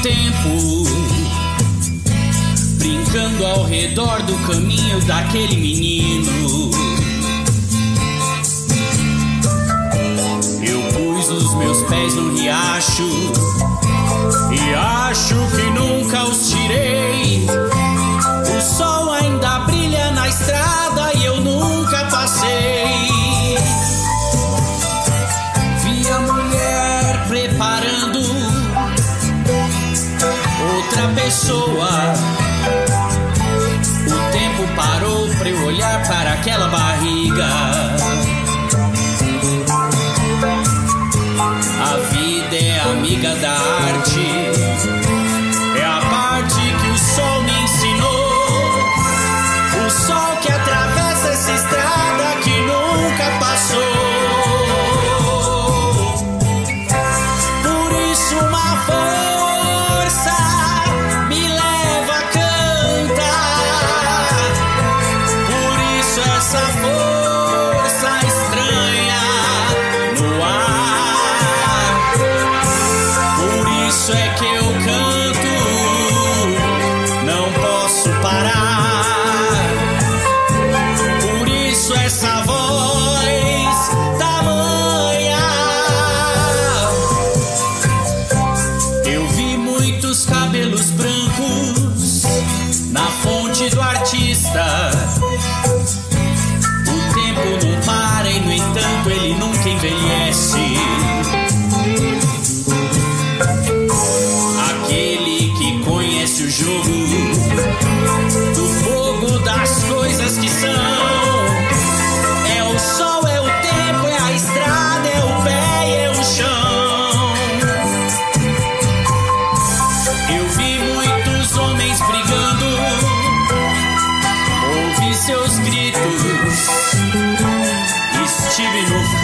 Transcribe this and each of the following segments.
tempo, brincando ao redor do caminho daquele menino. Eu pus os meus pés no riacho e acho que nunca os tirei. Pessoa. O tempo parou pra eu olhar para aquela barriga. A vida é amiga da envelhece. Aquele que conhece o jogo do fogo das coisas que são. É o sol, é o tempo, é a estrada, é o pé é o chão. Eu vi muitos homens brigando, ouvi seus gritos. Estive no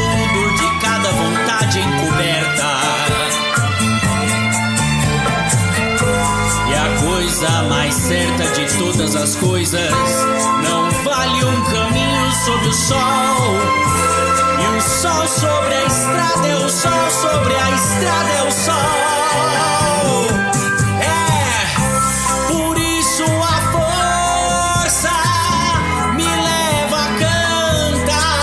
todas as coisas não vale um caminho sob o sol. E o sol sobre a estrada é o sol sobre a estrada é o sol. É, por isso a força me leva a cantar.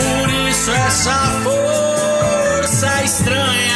Por isso essa força estranha